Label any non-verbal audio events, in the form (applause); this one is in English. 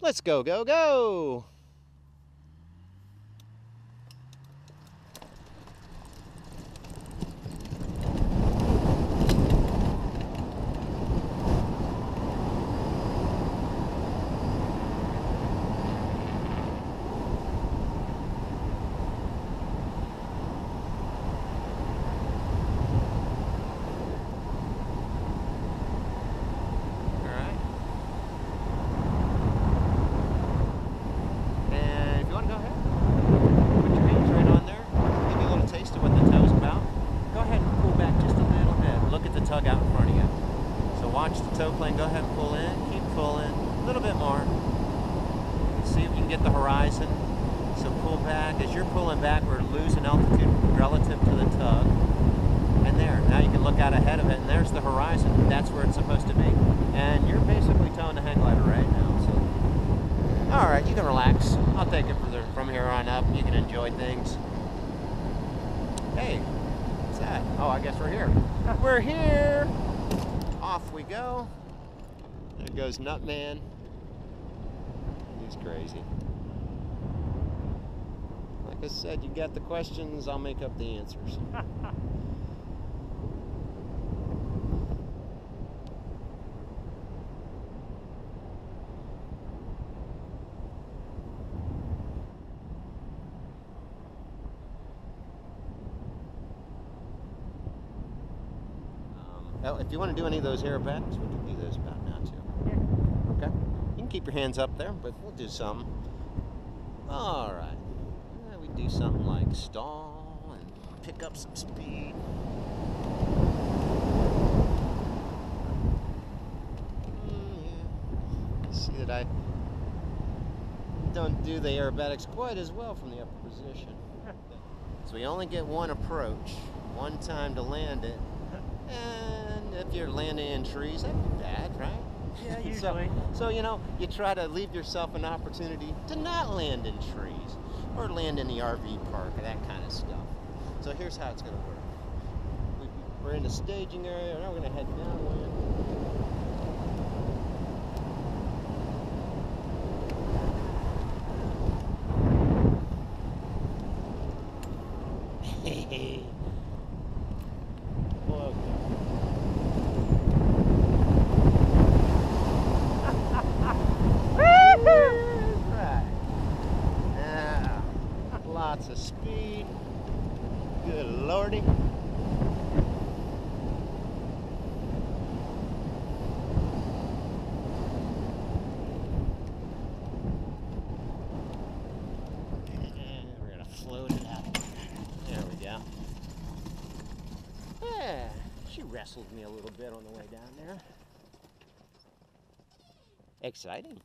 Let's go, go, go! Alright. And if you want to go ahead, put your hands right on there, give you a little taste of what the tow's about. Go ahead and pull back just a little bit. Look at the tug out in front of you. So watch the tow plane, go ahead and pull in, keep pulling, a little bit more. See if you can get the horizon. So pull back. As you're pulling back, we're losing altitude relative to the tug. And there, now you can look out ahead of it, and there's the horizon. That's where it's supposed to be. And you're basically towing the hang glider right now. So, all right, you can relax. I'll take it from, here on up. You can enjoy things. Hey, what's that? Oh, I guess we're here. we're here. Off we go. There goes Nutman. He's crazy. Like I said, you got the questions, I'll make up the answers. (laughs) Well, if you want to do any of those aerobatics, we can do those about now too. Okay? You can keep your hands up there, but we'll do some. All right. Yeah, we do something like stall and pick up some speed. Mm, yeah. See that I don't do the aerobatics quite as well from the upper position. So we only get one approach, one time to land it. And if you're landing in trees, that'd be bad, right? Yeah, (laughs) So- usually. So, you know, you try to leave yourself an opportunity to not land in trees or land in the RV park or that kind of stuff. So here's how it's going to work. We, we're in the staging area. Now we're going to head downwind. Hey. Right. Now, lots of speed. Good lordy. And we're gonna float it out. There we go. Yeah, she wrestled me a little bit on the way down there. Exciting.